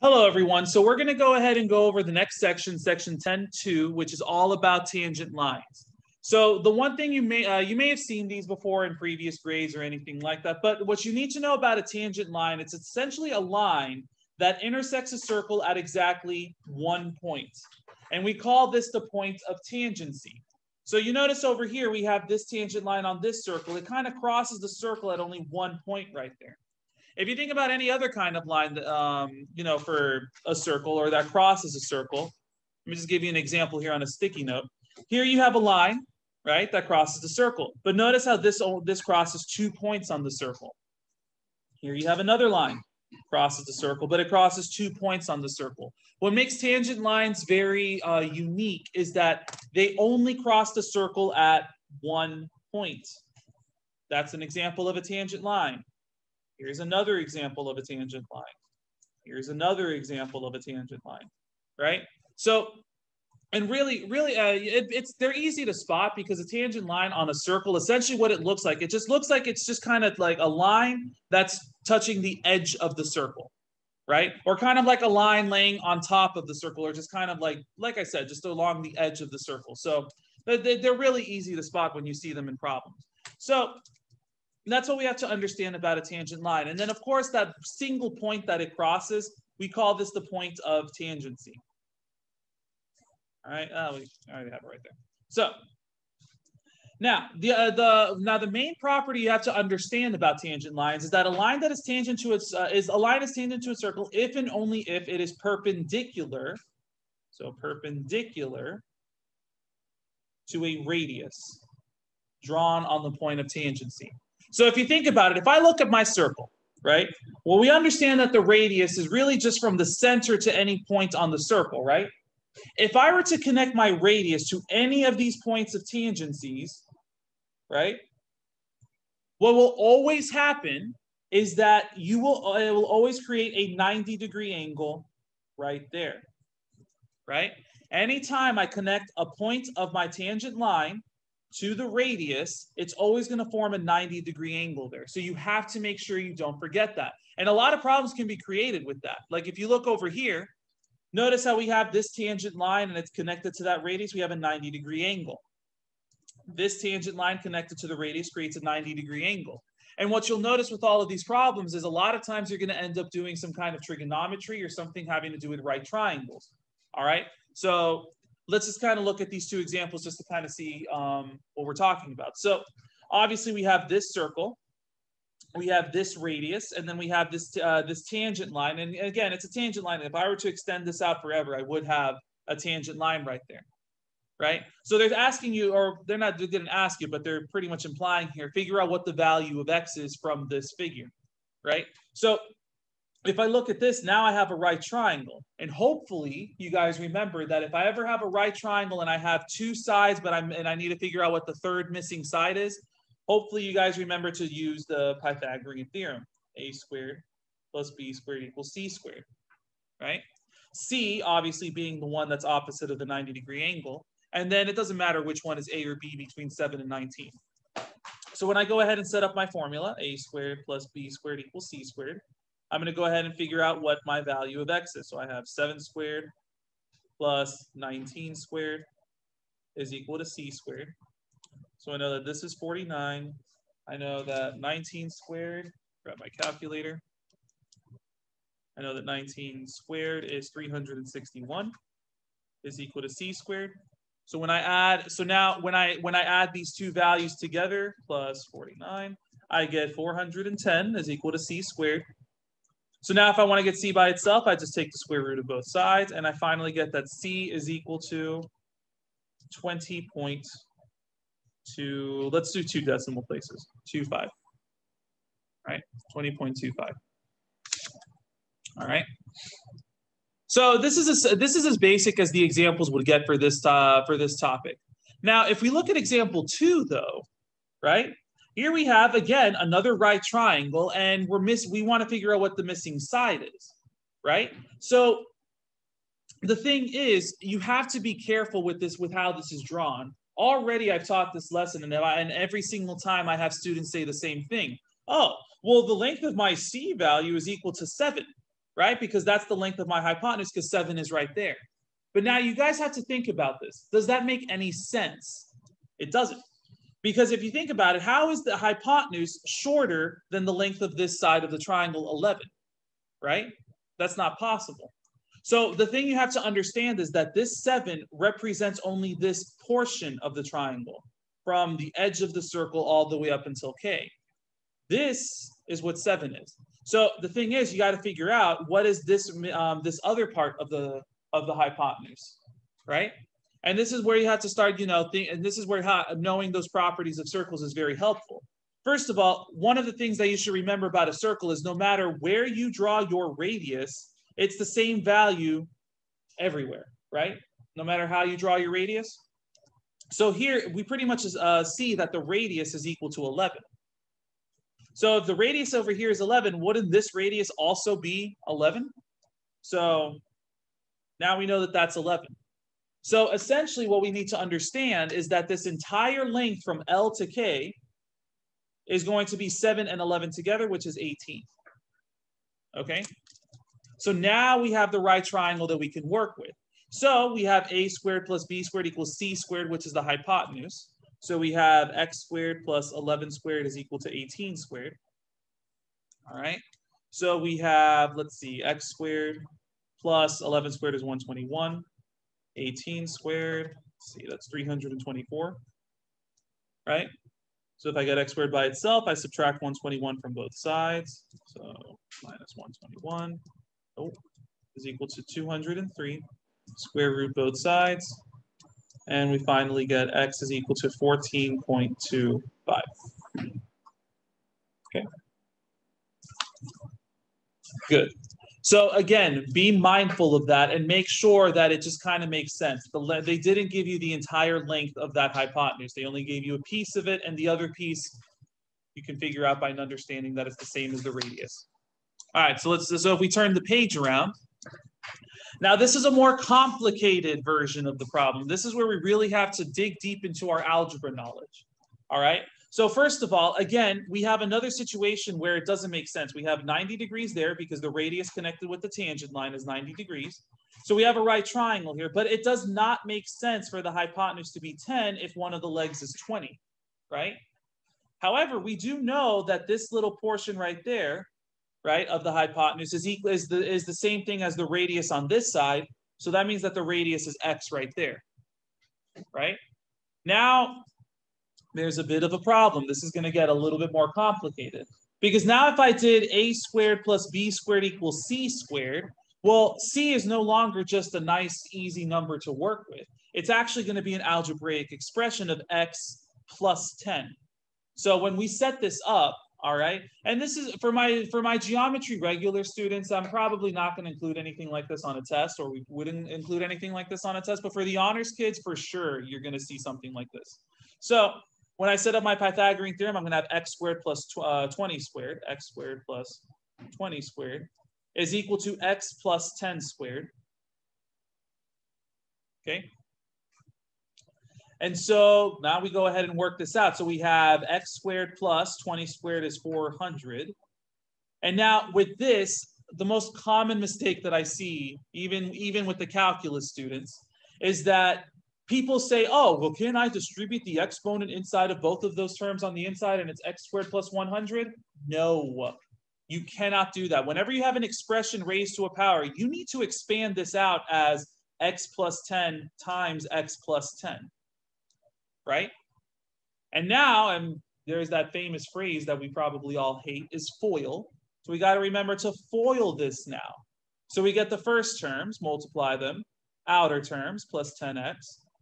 Hello, everyone. So we're going to go ahead and go over the next section, section 10.2, which is all about tangent lines. So the one thing you may uh, you may have seen these before in previous grades or anything like that, but what you need to know about a tangent line, it's essentially a line that intersects a circle at exactly one point. And we call this the point of tangency. So you notice over here, we have this tangent line on this circle. It kind of crosses the circle at only one point right there. If you think about any other kind of line, um, you know, for a circle or that crosses a circle, let me just give you an example here on a sticky note. Here you have a line, right, that crosses the circle. But notice how this, this crosses two points on the circle. Here you have another line, crosses the circle, but it crosses two points on the circle. What makes tangent lines very uh, unique is that they only cross the circle at one point. That's an example of a tangent line. Here's another example of a tangent line. Here's another example of a tangent line, right? So, and really, really, uh, it, it's they're easy to spot because a tangent line on a circle, essentially what it looks like, it just looks like it's just kind of like a line that's touching the edge of the circle, right? Or kind of like a line laying on top of the circle, or just kind of like, like I said, just along the edge of the circle. So they're really easy to spot when you see them in problems. So and that's what we have to understand about a tangent line. And then, of course, that single point that it crosses, we call this the point of tangency. All right, uh, we already have it right there. So now the uh, the now the main property you have to understand about tangent lines is that a line that is tangent to its uh, is a line is tangent to a circle if and only if it is perpendicular. So perpendicular to a radius drawn on the point of tangency. So if you think about it, if I look at my circle, right? Well, we understand that the radius is really just from the center to any point on the circle, right? If I were to connect my radius to any of these points of tangencies, right? What will always happen is that you will it will always create a 90 degree angle right there. Right? Anytime I connect a point of my tangent line to the radius, it's always going to form a 90 degree angle there. So you have to make sure you don't forget that. And a lot of problems can be created with that. Like if you look over here, notice how we have this tangent line and it's connected to that radius, we have a 90 degree angle. This tangent line connected to the radius creates a 90 degree angle. And what you'll notice with all of these problems is a lot of times you're going to end up doing some kind of trigonometry or something having to do with right triangles. All right. So let's just kind of look at these two examples just to kind of see um, what we're talking about. So obviously we have this circle, we have this radius, and then we have this uh, this tangent line. And again, it's a tangent line. If I were to extend this out forever, I would have a tangent line right there, right? So they're asking you, or they're not, they didn't ask you, but they're pretty much implying here, figure out what the value of x is from this figure, right? So if I look at this, now I have a right triangle. And hopefully you guys remember that if I ever have a right triangle and I have two sides, but I'm and I need to figure out what the third missing side is, hopefully you guys remember to use the Pythagorean theorem. A squared plus B squared equals C squared, right? C obviously being the one that's opposite of the 90 degree angle. And then it doesn't matter which one is A or B between 7 and 19. So when I go ahead and set up my formula, A squared plus B squared equals C squared, I'm going to go ahead and figure out what my value of x is. So I have 7 squared plus 19 squared is equal to c squared. So I know that this is 49. I know that 19 squared, grab my calculator. I know that 19 squared is 361 is equal to c squared. So when I add, so now when I when I add these two values together plus 49, I get 410 is equal to c squared. So now if I want to get c by itself, I just take the square root of both sides, and I finally get that c is equal to 20.2, let's do two decimal places, 25, right? 20.25. All right. So this is a, this is as basic as the examples would get for this uh, for this topic. Now, if we look at example two, though, right? Here we have again another right triangle, and we're miss. We want to figure out what the missing side is, right? So the thing is, you have to be careful with this, with how this is drawn. Already, I've taught this lesson, and, I, and every single time I have students say the same thing. Oh, well, the length of my C value is equal to seven, right? Because that's the length of my hypotenuse because 7 is right there. But now you guys have to think about this. Does that make any sense? It doesn't. Because if you think about it, how is the hypotenuse shorter than the length of this side of the triangle 11, right? That's not possible. So the thing you have to understand is that this 7 represents only this portion of the triangle from the edge of the circle all the way up until K. This is what 7 is. So the thing is, you got to figure out what is this um, this other part of the of the hypotenuse, right? And this is where you have to start, you know, think, and this is where knowing those properties of circles is very helpful. First of all, one of the things that you should remember about a circle is no matter where you draw your radius, it's the same value everywhere, right? No matter how you draw your radius. So here we pretty much uh, see that the radius is equal to 11. So if the radius over here is 11, wouldn't this radius also be 11? So now we know that that's 11. So essentially what we need to understand is that this entire length from L to K is going to be 7 and 11 together, which is 18. Okay? So now we have the right triangle that we can work with. So we have a squared plus b squared equals c squared, which is the hypotenuse. So we have x squared plus 11 squared is equal to 18 squared. All right. So we have, let's see, x squared plus 11 squared is 121. 18 squared, see, that's 324, right? So if I get x squared by itself, I subtract 121 from both sides. So minus 121 oh, is equal to 203. Square root both sides. And we finally get x is equal to 14.25. Okay. Good. So again, be mindful of that and make sure that it just kind of makes sense. The, they didn't give you the entire length of that hypotenuse. They only gave you a piece of it, and the other piece you can figure out by understanding that it's the same as the radius. All right, so let's so if we turn the page around. Now, this is a more complicated version of the problem. This is where we really have to dig deep into our algebra knowledge. All right. So first of all, again, we have another situation where it doesn't make sense. We have 90 degrees there because the radius connected with the tangent line is 90 degrees. So we have a right triangle here, but it does not make sense for the hypotenuse to be 10 if one of the legs is 20, right? However, we do know that this little portion right there, right, of the hypotenuse is equal is the is the same thing as the radius on this side. So that means that the radius is x right there, right? Now, there's a bit of a problem. This is going to get a little bit more complicated. Because now if I did a squared plus b squared equals c squared, well, c is no longer just a nice, easy number to work with. It's actually going to be an algebraic expression of x plus 10. So when we set this up, all right, and this is for my for my geometry regular students, I'm probably not going to include anything like this on a test, or we wouldn't include anything like this on a test. But for the honors kids, for sure, you're going to see something like this. So when I set up my Pythagorean theorem, I'm going to have x squared plus tw uh, 20 squared, x squared plus 20 squared is equal to x plus 10 squared. Okay. And so now we go ahead and work this out. So we have x squared plus 20 squared is 400. And now with this, the most common mistake that I see, even, even with the calculus students, is that people say, oh, well, can I distribute the exponent inside of both of those terms on the inside and it's x squared plus 100? No, you cannot do that. Whenever you have an expression raised to a power, you need to expand this out as x plus 10 times x plus 10, right? And now, and there's that famous phrase that we probably all hate is FOIL. So we got to remember to FOIL this now. So we get the first terms, multiply them, outer terms plus 10x,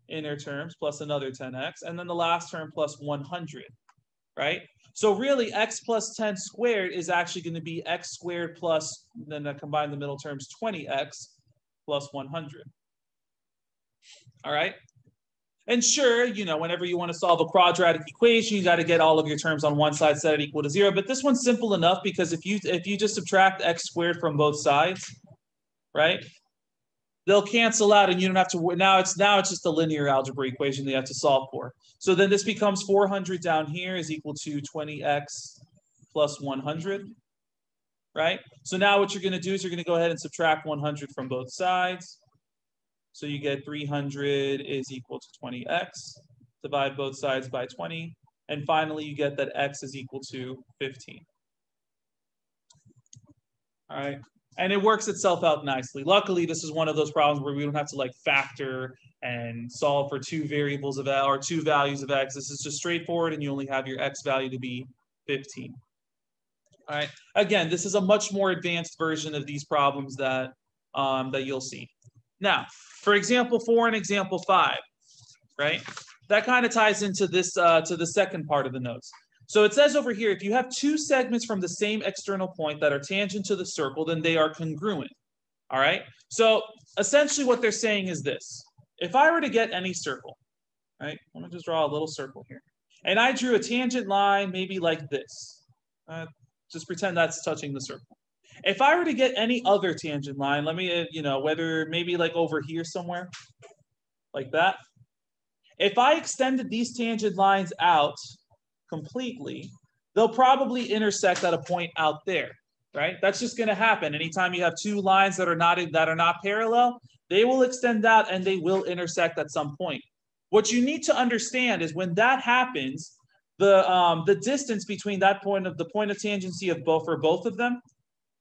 inner terms plus another 10x, and then the last term plus 100, right? So really, x plus 10 squared is actually going to be x squared plus, then I combine the middle terms, 20x plus 100. All right? And sure, you know, whenever you want to solve a quadratic equation, you got to get all of your terms on one side set it equal to zero. But this one's simple enough because if you if you just subtract x squared from both sides, right? They'll cancel out and you don't have to now it's now it's just a linear algebra equation that you have to solve for so then this becomes 400 down here is equal to 20x plus 100 right? So now what you're going to do is you're going to go ahead and subtract 100 from both sides. So you get 300 is equal to 20x. Divide both sides by 20. And finally, you get that x is equal to 15. All right. And it works itself out nicely. Luckily, this is one of those problems where we don't have to like factor and solve for two variables of L or two values of X. This is just straightforward and you only have your X value to be 15. All right. Again, this is a much more advanced version of these problems that, um, that you'll see. Now, for example four and example five, right? That kind of ties into this, uh, to the second part of the notes. So it says over here, if you have two segments from the same external point that are tangent to the circle, then they are congruent. All right. So essentially what they're saying is this. If I were to get any circle, right, let me just draw a little circle here. And I drew a tangent line, maybe like this. Uh, just pretend that's touching the circle. If I were to get any other tangent line, let me, uh, you know, whether maybe like over here somewhere, like that. If I extended these tangent lines out completely, they'll probably intersect at a point out there, right? That's just going to happen. Anytime you have two lines that are not that are not parallel, they will extend out and they will intersect at some point. What you need to understand is when that happens, the um, the distance between that point of the point of tangency of both for both of them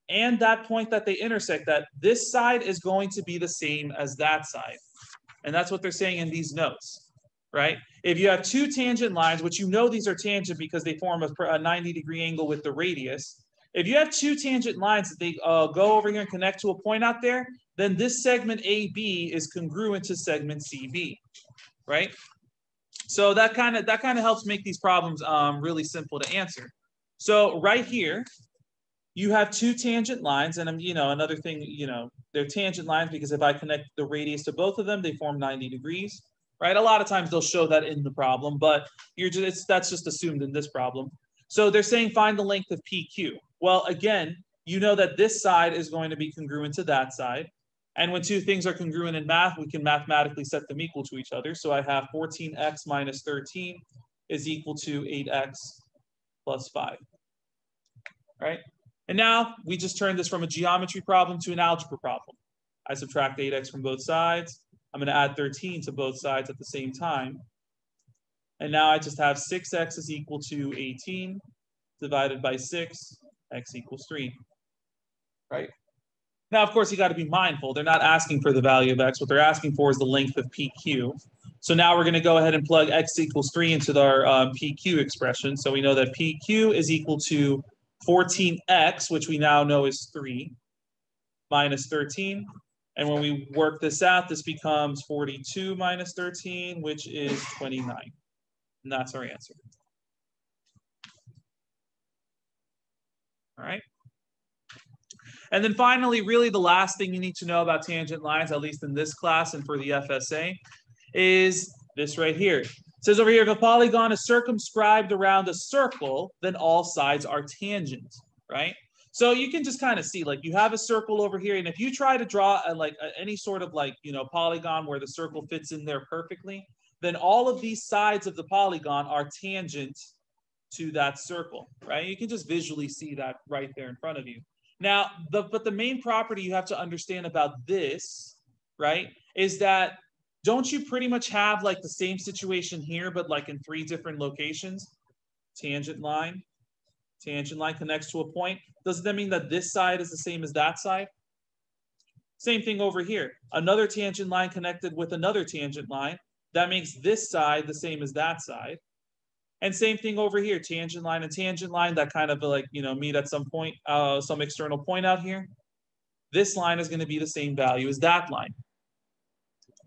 and that point that they intersect, that this side is going to be the same as that side. And that's what they're saying in these notes, right? If you have two tangent lines, which you know these are tangent because they form a, a 90 degree angle with the radius, if you have two tangent lines that they uh, go over here and connect to a point out there, then this segment AB is congruent to segment CB, right? So that kind of that kind of helps make these problems um, really simple to answer. So right here, you have two tangent lines, and I'm you know another thing, you know, they're tangent lines because if I connect the radius to both of them, they form 90 degrees, right? A lot of times they'll show that in the problem, but you're just that's just assumed in this problem. So they're saying find the length of PQ. Well, again, you know that this side is going to be congruent to that side. And when two things are congruent in math, we can mathematically set them equal to each other. So I have 14x minus 13 is equal to 8x plus 5. Right? And now we just turn this from a geometry problem to an algebra problem. I subtract 8x from both sides. I'm going to add 13 to both sides at the same time. And now I just have 6x is equal to 18 divided by 6, x equals 3. Right? Now, of course, you got to be mindful. They're not asking for the value of x. What they're asking for is the length of PQ. So now we're going to go ahead and plug x equals 3 into our um, PQ expression. So we know that PQ is equal to 14x, which we now know is 3, minus 13. And when we work this out, this becomes 42 minus 13, which is 29. And that's our answer. All right. And then finally, really the last thing you need to know about tangent lines, at least in this class and for the FSA, is this right here. It says over here, if a polygon is circumscribed around a circle, then all sides are tangent, right? So you can just kind of see, like you have a circle over here, and if you try to draw a, like a, any sort of like, you know, polygon where the circle fits in there perfectly, then all of these sides of the polygon are tangent to that circle, right? You can just visually see that right there in front of you. Now, the but the main property you have to understand about this, right, is that don't you pretty much have like the same situation here, but like in three different locations? Tangent line, tangent line connects to a point. Does that mean that this side is the same as that side? Same thing over here. Another tangent line connected with another tangent line. That makes this side the same as that side. And same thing over here, tangent line and tangent line that kind of like, you know, meet at some point, uh, some external point out here. This line is going to be the same value as that line,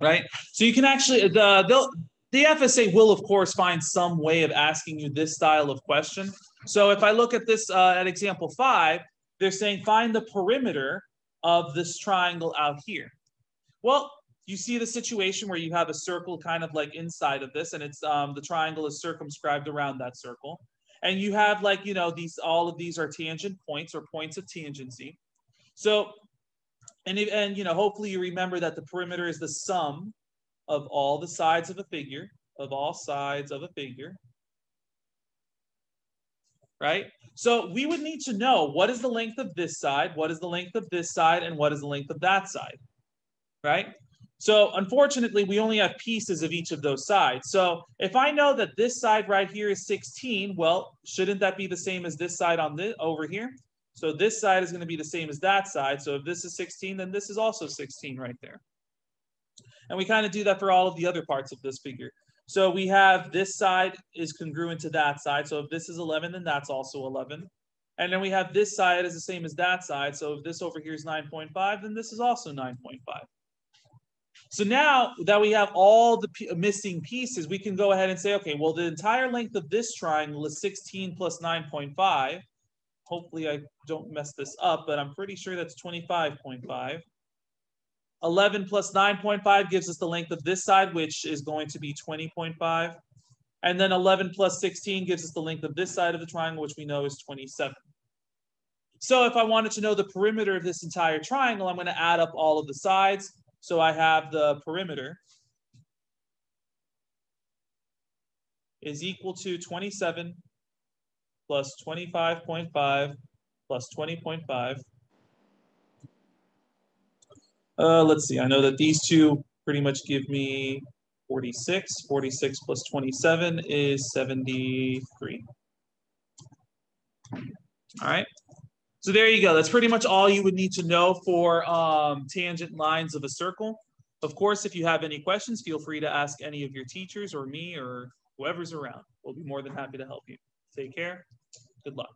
right? So you can actually, the, the FSA will, of course, find some way of asking you this style of question. So if I look at this uh, at example five, they're saying find the perimeter of this triangle out here. Well, you see the situation where you have a circle kind of like inside of this and it's um, the triangle is circumscribed around that circle. And you have like, you know, these, all of these are tangent points or points of tangency. So, and, and you know, hopefully you remember that the perimeter is the sum of all the sides of a figure, of all sides of a figure. Right? So we would need to know what is the length of this side, what is the length of this side, and what is the length of that side, right? So unfortunately, we only have pieces of each of those sides. So if I know that this side right here is 16, well, shouldn't that be the same as this side on this over here? So this side is going to be the same as that side. So if this is 16, then this is also 16 right there. And we kind of do that for all of the other parts of this figure. So we have this side is congruent to that side. So if this is 11, then that's also 11. And then we have this side is the same as that side. So if this over here is 9.5, then this is also 9.5. So now that we have all the missing pieces, we can go ahead and say, okay, well, the entire length of this triangle is 16 plus 9.5. Hopefully I don't mess this up, but I'm pretty sure that's 25.5. 11 plus 9.5 gives us the length of this side, which is going to be 20.5. And then 11 plus 16 gives us the length of this side of the triangle, which we know is 27. So if I wanted to know the perimeter of this entire triangle, I'm going to add up all of the sides. So I have the perimeter is equal to 27 plus 25.5 plus 20.5. Uh, let's see, I know that these two pretty much give me 46. 46 plus 27 is 73. All right. So there you go. That's pretty much all you would need to know for um, tangent lines of a circle. Of course, if you have any questions, feel free to ask any of your teachers or me or whoever's around. We'll be more than happy to help you. Take care. Good luck.